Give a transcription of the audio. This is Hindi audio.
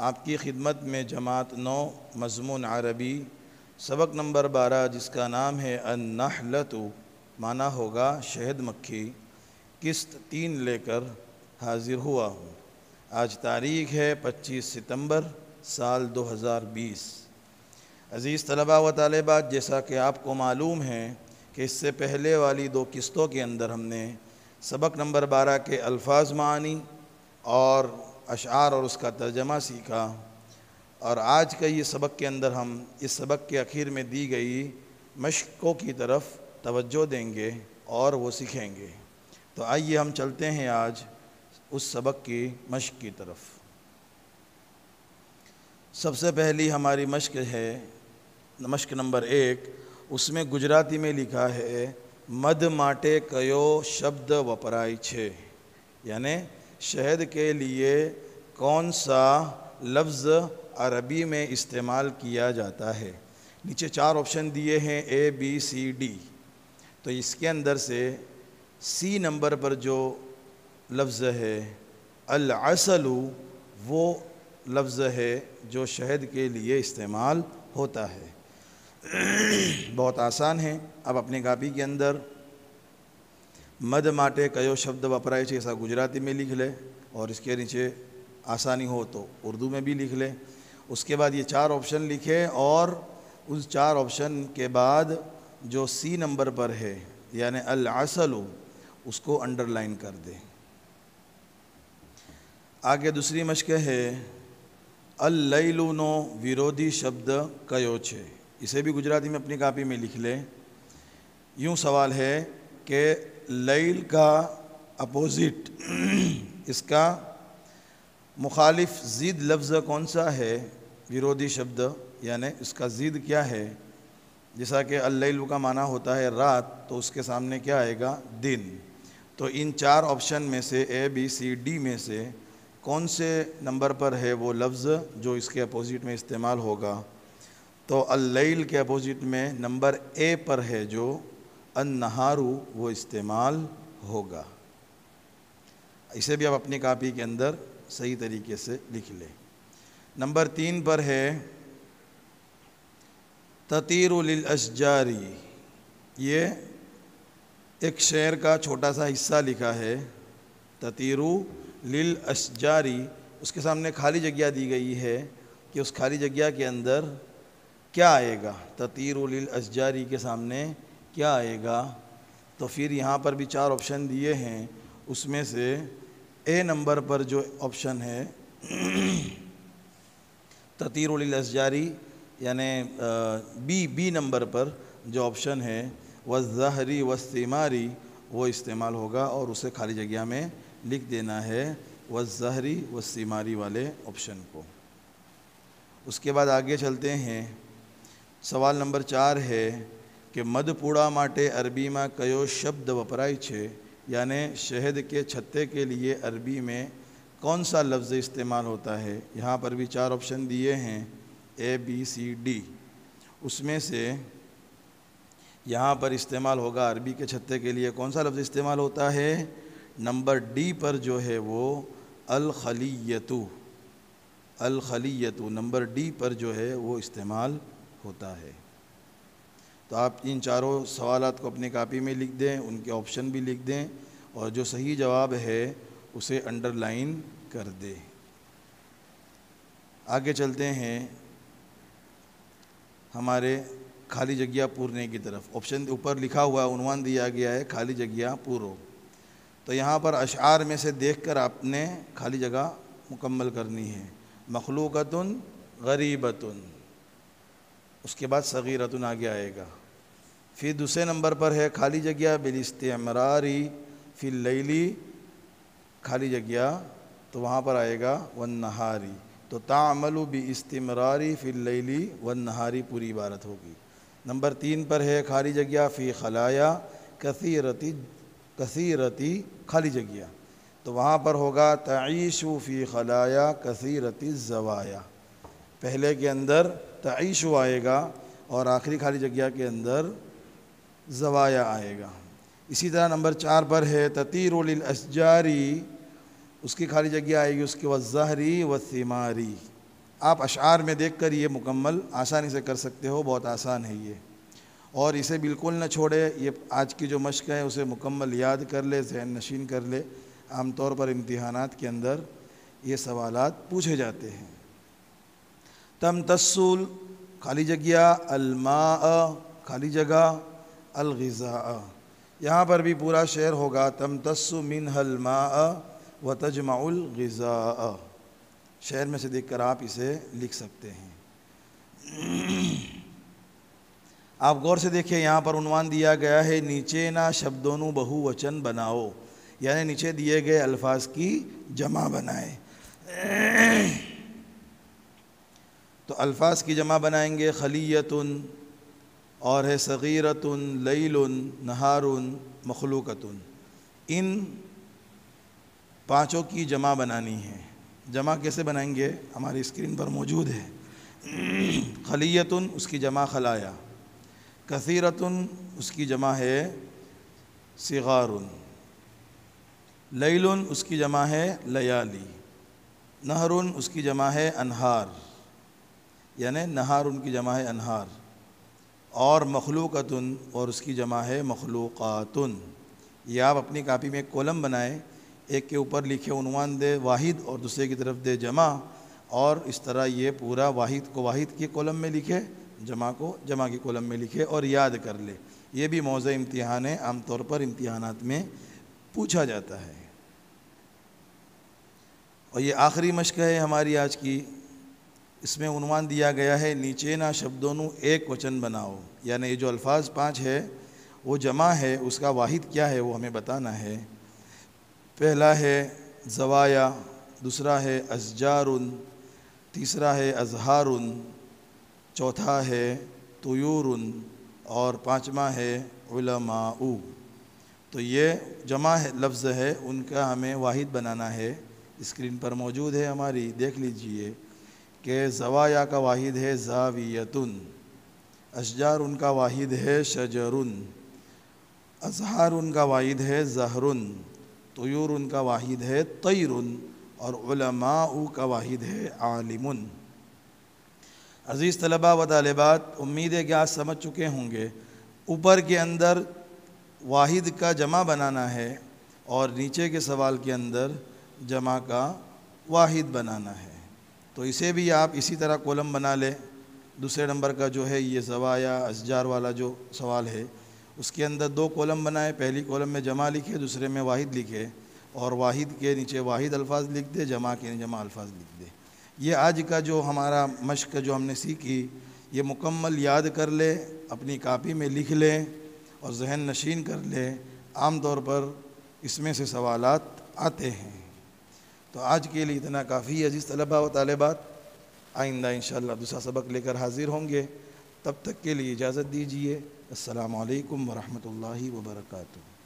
आपकी खिदमत में जमात नौ मजमून अरबी, सबक नंबर बारह, जिसका नाम है अन्नहलतु, माना होगा शहद मक्खी, किस्त तीन लेकर हाजिर हुआ हूँ। आज तारीख़ है 25 सितंबर साल 2020 अज़ीज़ तलबा व तालिबात जैसा कि आपको मालूम है कि इससे पहले वाली दो किस्तों के अंदर हमने सबक नंबर बारह के अल्फाज मानी और अशार और उसका तर्जमा सीखा। और आज का ये सबक के अंदर हम इस सबक के आखिर में दी गई मशक़ों की तरफ़ तवज्जो देंगे और वो सीखेंगे। तो आइए हम चलते हैं आज उस सबक की मशक़ की तरफ़। सबसे पहली हमारी मशक़ है, मशक़ नंबर एक, उसमें गुजराती में लिखा है, मद माटे कयो शब्द वपराय छे यानी शहद के लिए कौन सा लफ्ज़ अरबी में इस्तेमाल किया जाता है? नीचे चार ऑप्शन दिए हैं ए बी सी डी तो इसके अंदर से सी नंबर पर जो लफ्ज़ है, अल असलू, वो लफ्ज़ है जो शहद के लिए इस्तेमाल होता है। बहुत आसान है। अब अपनी कापी के अंदर मद माटे कयो शब्द वपराए छे ऐसा गुजराती में लिख ले और इसके नीचे आसानी हो तो उर्दू में भी लिख ले। उसके बाद ये चार ऑप्शन लिखे और उस चार ऑप्शन के बाद जो सी नंबर पर है, यानि अल असलू, उसको अंडरलाइन कर दे। आगे दूसरी मशक है, अल लैलूनो विरोधी शब्द कयो छे। इसे भी गुजराती में अपनी कापी में लिख ले। यूँ सवाल है कि लैल का अपोज़िट, इसका मुखालिफ ज़िद लफ्ज़ कौन सा है? विरोधी शब्द, यानी इसका ज़िद क्या है? जैसा कि अल्लैल का माना होता है रात तो उसके सामने क्या आएगा? दिन। तो इन चार ऑप्शन में से ए, बी, सी, डी में से कौन से नंबर पर है वो लफ्ज़ जो इसके अपोज़िट में इस्तेमाल होगा? तो अल्लैल के अपोज़िट में नंबर ए पर है जो अन्नहारू वो इस्तेमाल होगा। इसे भी आप अपनी कापी के अंदर सही तरीके से लिख लें। नंबर तीन पर है ततीरुल अशजारी। ये एक शेर का छोटा सा हिस्सा लिखा है, ततीरु लिल अशजारी। उसके सामने खाली जगह दी गई है कि उस खाली जगह के अंदर क्या आएगा? ततीरुल अशजारी के सामने क्या आएगा? तो फिर यहाँ पर भी चार ऑप्शन दिए हैं। उसमें से ए नंबर पर जो ऑप्शन है, ततीरुल अशजारी यानि बी बी नंबर पर जो ऑप्शन है व ज़हरी व सीमारी, वो इस्तेमाल होगा और उसे खाली जगह में लिख देना है व ज़हरी व सीमारी वाले ऑप्शन को। उसके बाद आगे चलते हैं। सवाल नंबर चार है कि मधपुड़ा माटे अरबी में कयो शब्द वपराय छे यानि शहद के छत्ते के लिए अरबी में कौन सा लफ्ज़ इस्तेमाल होता है यहाँ पर भी चार ऑप्शन दिए हैं ए बी सी डी उसमें से यहाँ पर इस्तेमाल होगा अरबी के छत्ते के लिए कौन सा लफ्ज़ इस्तेमाल होता है नंबर डी पर जो है वो अल खलीयतु अल खलीयतु नंबर डी पर जो है वो इस्तेमाल होता है तो आप इन चारों सवाल को अपनी कापी में लिख दें, उनके ऑप्शन भी लिख दें और जो सही जवाब है, उसे अंडरलाइन कर दें। आगे चलते हैं हमारे खाली जगह पूरने की तरफ़। ऑप्शन ऊपर लिखा हुआ, उनवान दिया गया है, खाली जगह पूरो तो यहाँ पर अशार में से देखकर आपने खाली जगह मुकम्मल करनी है। मखलूकतन, गरीबतन। उसके बाद सगीरतन आगे आएगा। फिर दूसरे नंबर पर है, खाली जगह बिलस्तमरारी फिर लैली, खाली जगह तो वहाँ पर आएगा, वन नहारी। तो तामलु बी इस्तमरारी फिर लैली, वन नहारी पूरी इबारत होगी। नंबर तीन पर है, खाली जगह फ़ी खलाया, कसीरती कसीरती खाली जगह। तो वहाँ पर होगा, तईशु फ़ी खलाया, कसीरती जवाया। पहले के अंदर तईशु आएगा और आखिरी खाली जगह के अंदर जवाया आएगा। इसी तरह नंबर चार पर है ततीर असजारी उसकी खाली जगह आएगी, उसके वज़हरी व सिमारी। आप अशार में देख कर ये मुकम्मल आसानी से कर सकते हो, बहुत आसान है ये। और इसे बिल्कुल न छोड़े, ये आज की जो मश्क है, उसे मुकम्मल याद कर ले, जहन नशीन कर ले। आमतौर पर इम्तहानात के अंदर ये सवालात पूछे जाते हैं। तम तस्सूल, खाली जगह अलमा खाली जगह अलगज़ा यहाँ पर भी पूरा शेर होगा, तम तस्सु मिन हलमा व तजमाउल गज़ा शहर में से देखकर आप इसे लिख सकते हैं। आप गौर से देखिए, यहाँ पर उन्वान दिया गया है, नीचे ना शब्दों बहुवचन बनाओ। यानी नीचे दिए गए अल्फाज की जमा बनाए। तो अल्फाज की जमा बनाएँगे खलीतन और है सग़ीरतन लईलन नहारुन, मखलूकतन। इन पाँचों की जमा बनानी है। जमा कैसे बनाएँगे? हमारी स्क्रीन पर मौजूद है। खलीतन उसकी जमा खलाया। कसीरतन, उसकी जमा है सिगारुन। लैलुन, उसकी जमा है लयाली। नहरुन, उसकी जमा है अनहार। यानि नहार उनकी जमा है अनहार, और मखलूक़तन, और उसकी जमा है मखलूक़ातन। ये आप अपनी कापी में एक कॉलम बनाएँ, एक के ऊपर लिखे उनवान दे वाहिद और दूसरे की तरफ़ दे जमा, और इस तरह ये पूरा वाहिद को वाहिद के कॉलम में लिखे, जमा को जमा के कॉलम में लिखे और याद कर ले। ये भी मौज़ इम्तहान है, आमतौर पर इम्तहान में पूछा जाता है। और ये आखिरी मशक़ है हमारी आज की। इसमें उनवान दिया गया है, नीचे ना शब्दों एक वचन बनाओ। यानी ये जो अल्फाज पाँच है, वो जमा है, उसका वाहिद क्या है, वो हमें बताना है। पहला है, जवाया। दूसरा है, अजजारुन। तीसरा है अजहारुन चौथा है, तुयूरुन। और पांचवा है, उलमाऊ। तो ये जमा है, लफ्ज़ है, उनका हमें वाहिद बनाना है। स्क्रीन पर मौजूद है हमारी, देख लीजिए। कि जवाया का वाहिद है जावियतुन, अशजार उनका वाहिद है शजरुन, अजहार उनका वाहिद है जहरुन, तयूर उनका वाहिद है तयरुन और उलमाऊ का वाहिद है आलिमुन। अज़ीज़ तलबा व तलबात, उम्मीद है कि आज समझ चुके होंगे। ऊपर के अंदर वाहिद का जमा बनाना है और नीचे के सवाल के अंदर जमा का वाहिद बनाना है। तो इसे भी आप इसी तरह कॉलम बना लें। दूसरे नंबर का जो है, ये जवाया, अजजार वाला जो सवाल है, उसके अंदर दो कॉलम बनाए। पहली कॉलम में जमा लिखे, दूसरे में वाहिद लिखे। और वाहिद के नीचे वाहिद अल्फाज लिख दे, जमा के जमा अल्फाज लिख दे। ये आज का जो हमारा मश्क जो हमने सीखी, ये मुकम्मल याद कर ले, अपनी कापी में लिख लें और जहन नशीन कर ले। आम तौर पर इसमें से सवालात आते हैं। तो आज के लिए इतना काफ़ी अज़ीज़ तलबा व तालबात। आइंदा इन दूसरा सबक लेकर हाजिर होंगे। तब तक के लिए इजाज़त दीजिए। अस्सलाम वरहमल वबरकातुहू।